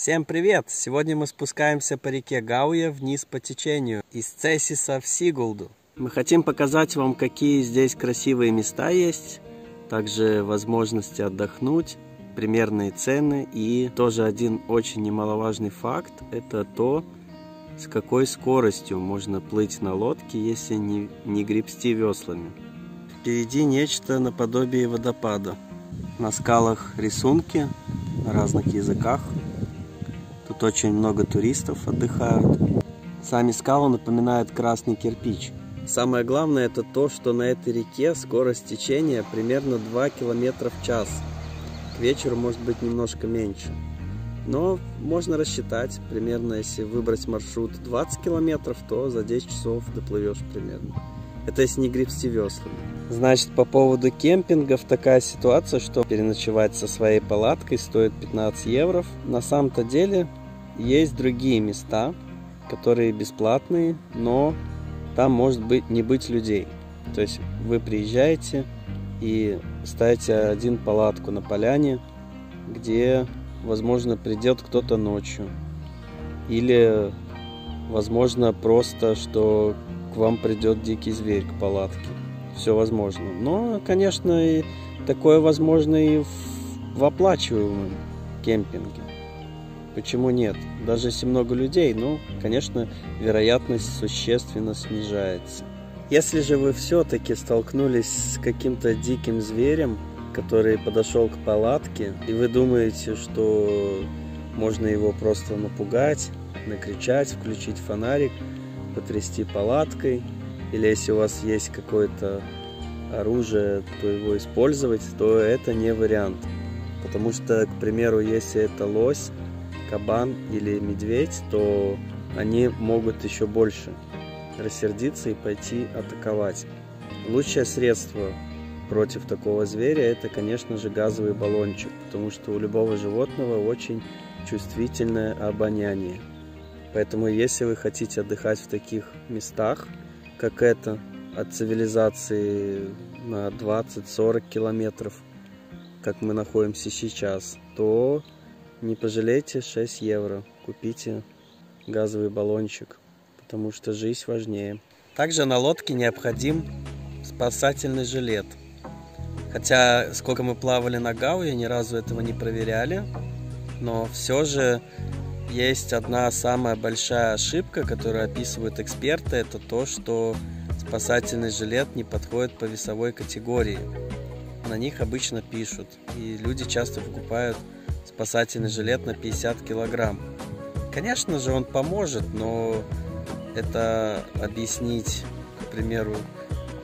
Всем привет! Сегодня мы спускаемся по реке Гауя вниз по течению из Цесиса в Сигулду. Мы хотим показать вам, какие здесь красивые места есть, также возможности отдохнуть, примерные цены и тоже один очень немаловажный факт – это то, с какой скоростью можно плыть на лодке, если не, не гребсти веслами. Впереди нечто наподобие водопада. На скалах рисунки на разных языках. Тут очень много туристов отдыхают. Сами скалы напоминают красный кирпич. Самое главное это то, что на этой реке скорость течения примерно 2 км в час. К вечеру может быть немножко меньше. Но можно рассчитать, примерно если выбрать маршрут 20 километров, то за 10 часов доплывешь примерно. Это если не гребсти веслами. Значит, по поводу кемпингов такая ситуация, что переночевать со своей палаткой стоит 15 евро. На самом-то деле есть другие места, которые бесплатные, но там может быть не быть людей. То есть вы приезжаете и ставите один палатку на поляне, где возможно, придет кто-то ночью. Или, возможно, просто, что к вам придет дикий зверь к палатке. Все возможно. Но, конечно, и такое возможно и в, в оплачиваемом кемпинге. Почему нет? Даже если много людей, ну, конечно, вероятность существенно снижается. Если же вы все-таки столкнулись с каким-то диким зверем, который подошел к палатке, и вы думаете, что можно его просто напугать, накричать, включить фонарик, потрясти палаткой, или если у вас есть какое-то оружие, то его использовать, то это не вариант. Потому что, к примеру, если это лось, кабан или медведь, то они могут еще больше рассердиться и пойти атаковать. Лучшее средство против такого зверя, это, конечно же, газовый баллончик, потому что у любого животного очень чувствительное обоняние. Поэтому, если вы хотите отдыхать в таких местах, как это, от цивилизации на 20-40 километров, как мы находимся сейчас, то не пожалейте 6 евро, купите газовый баллончик, потому что жизнь важнее. Также на лодке необходим спасательный жилет – Хотя, сколько мы плавали на Гауе, ни разу этого не проверяли. Но все же есть одна самая большая ошибка, которую описывают эксперты. Это то, что спасательный жилет не подходит по весовой категории. На них обычно пишут. И люди часто покупают спасательный жилет на 50 килограмм. Конечно же, он поможет, но это объяснить, к примеру,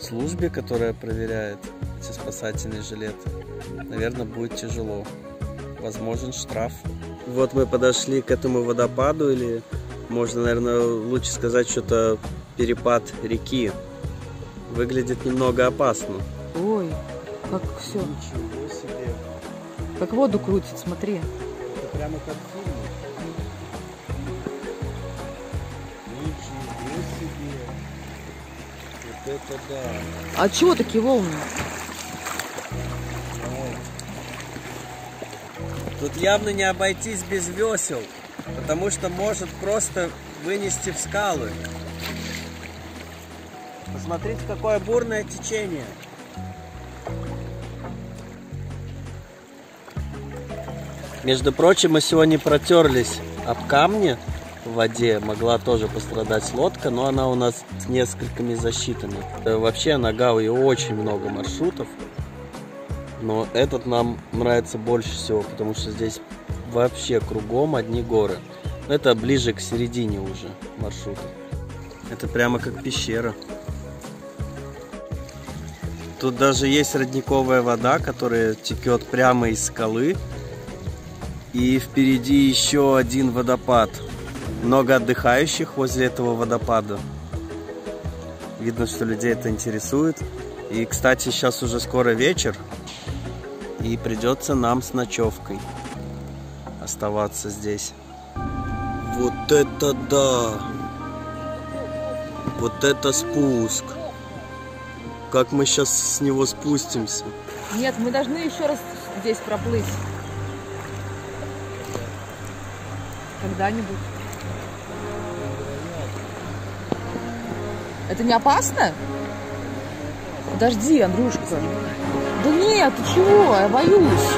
службе, которая проверяет эти спасательные жилеты, наверное, будет тяжело. Возможен штраф. Вот мы подошли к этому водопаду, или можно, наверное, лучше сказать, что-то перепад реки. Выглядит немного опасно. Ой, как все. Ничего себе. Как воду крутит, смотри. Это прямо как в фильме. Ничего себе. Вот это да. А чего такие волны? Тут явно не обойтись без весел, потому что может просто вынести в скалы. Посмотрите, какое бурное течение. Между прочим, мы сегодня протерлись об камни в воде. Могла тоже пострадать лодка, но она у нас с несколькими защитами. Э, вообще на Гауе очень много маршрутов но этот нам нравится больше всего, потому что здесь вообще кругом одни горы. Это ближе к середине уже маршрута. Это прямо как пещера. Тут даже есть родниковая вода, которая текет прямо из скалы. И впереди еще один водопад. Много отдыхающих возле этого водопада. Видно, что людей это интересует. И, кстати, сейчас уже скоро вечер и придется нам с ночевкой оставаться здесь. Вот это да! Вот это спуск! Как мы сейчас с него спустимся? Нет, мы должны еще раз здесь проплыть. Когда-нибудь. Это не опасно? Подожди, Андрюшка. Да нет, ты чего? Я боюсь.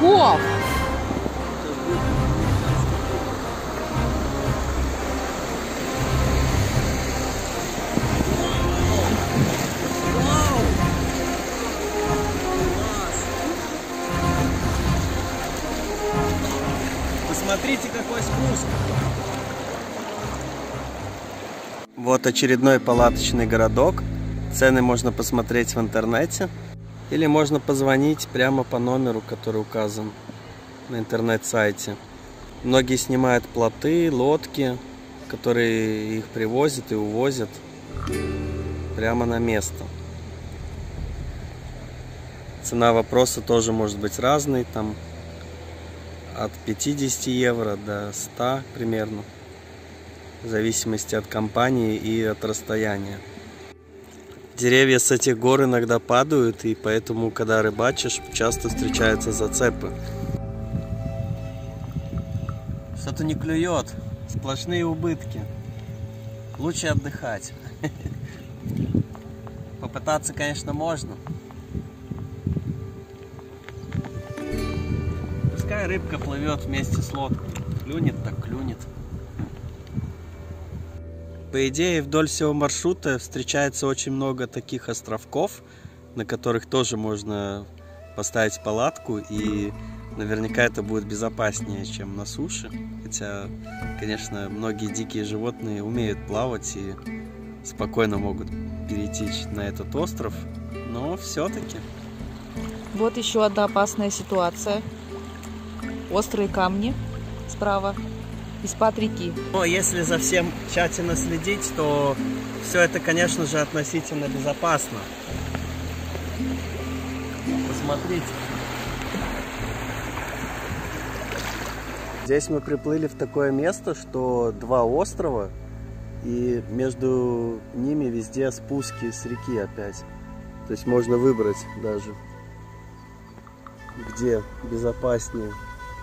Коп! Вот очередной палаточный городок. Цены можно посмотреть в интернете. Или можно позвонить прямо по номеру, который указан на интернет-сайте. Многие снимают плоты, лодки, которые их привозят и увозят прямо на место. Цена вопроса тоже может быть разной, там от 50 евро до 100 примерно, в зависимости от компании и от расстояния. Деревья с этих гор иногда падают, и поэтому, когда рыбачишь, часто встречаются зацепы. Что-то не клюет, сплошные убытки. Лучше отдыхать. Попытаться, конечно, можно. Пускай рыбка плывет вместе с лодкой. Клюнет так клюнет. По идее, вдоль всего маршрута встречается очень много таких островков, на которых тоже можно поставить палатку, и наверняка это будет безопаснее, чем на суше. Хотя, конечно, многие дикие животные умеют плавать и спокойно могут перейти на этот остров, но все-таки. Вот еще одна опасная ситуация. Острые камни справа и спад реки. Но если за всем тщательно следить, то все это, конечно же, относительно безопасно. Посмотрите. Здесь мы приплыли в такое место, что два острова, и между ними везде спуски с реки опять. То есть можно выбрать даже, где безопаснее.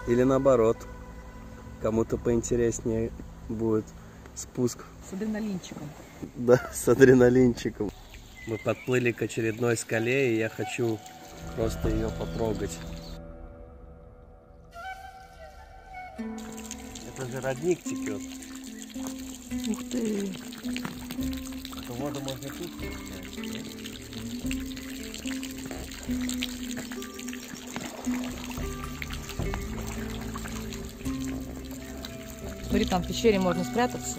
Или наоборот кому-то поинтереснее будет спуск. С адреналинчиком. Да, с адреналинчиком. Мы подплыли к очередной скале, и я хочу просто ее потрогать. Это же родник текет. Ух ты! Эту воду можно тут Смотри, там в пещере можно спрятаться.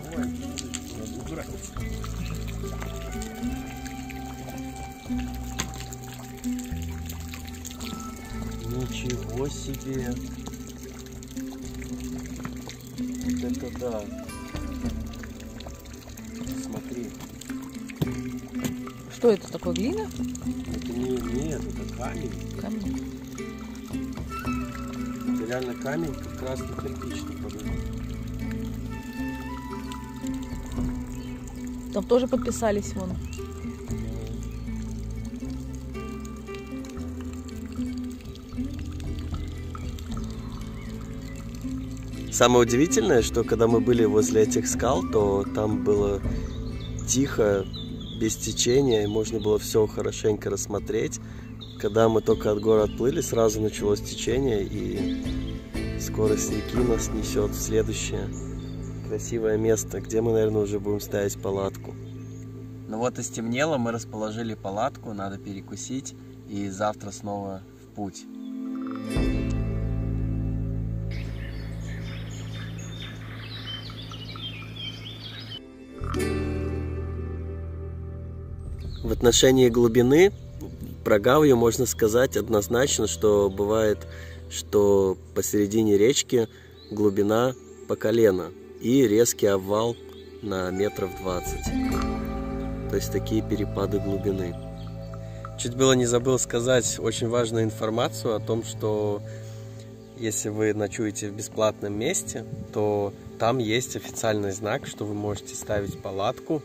Ничего себе! Вот это да! Смотри, Что это такое, глина? это не нет, это камень. Камень. Это реально камень, как красный подобный. Там тоже подписались вон. Самое удивительное, что когда мы были возле этих скал, то там было тихо, без течения, и можно было все хорошенько рассмотреть. Когда мы только от гор отплыли, сразу началось течение, и скорость реки нас несет в следующее красивое место, где мы, наверное, уже будем ставить палатку. Ну вот и стемнело, мы расположили палатку, надо перекусить, и завтра снова в путь. В отношении глубины про Гавью можно сказать однозначно, что бывает, что посередине речки глубина по колено и резкий обвал на метров 20. То есть такие перепады глубины. Чуть было не забыл сказать очень важную информацию о том, что если вы ночуете в бесплатном месте, то там есть официальный знак, что вы можете ставить палатку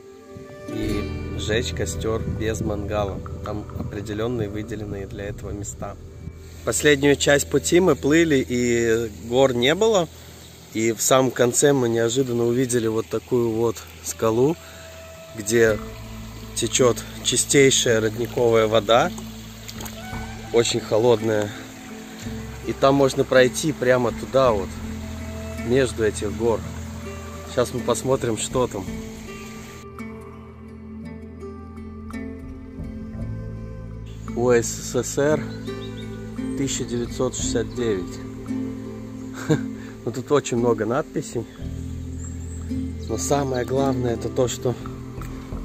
и жечь костер без мангала. Там определенные выделенные для этого места. Последнюю часть пути мы плыли, и гор не было. И в самом конце мы неожиданно увидели вот такую вот скалу, где течет чистейшая родниковая вода, очень холодная. И там можно пройти прямо туда вот, между этих гор. Сейчас мы посмотрим, что там. УССР 1969. Ну тут очень много надписей. Но самое главное это то, что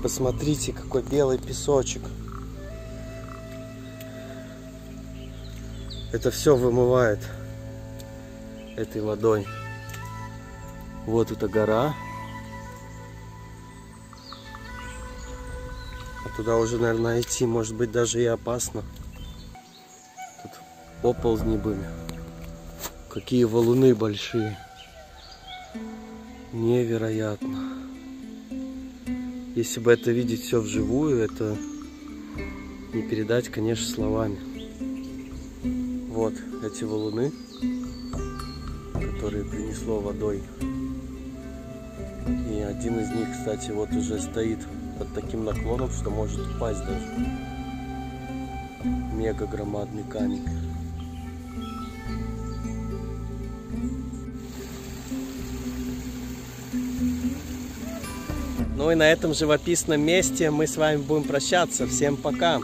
посмотрите, какой белый песочек. Это все вымывает этой водой. Вот эта гора. А туда уже, наверное, идти, может быть, даже и опасно. Тут оползни были. Какие валуны большие. Невероятно. Если бы это видеть все вживую, это не передать, конечно, словами. Вот эти валуны, которые принесло водой. И один из них, кстати, вот уже стоит под таким наклоном, что может упасть даже. Мега громадный камень. Ну и на этом живописном месте мы с вами будем прощаться. Всем пока!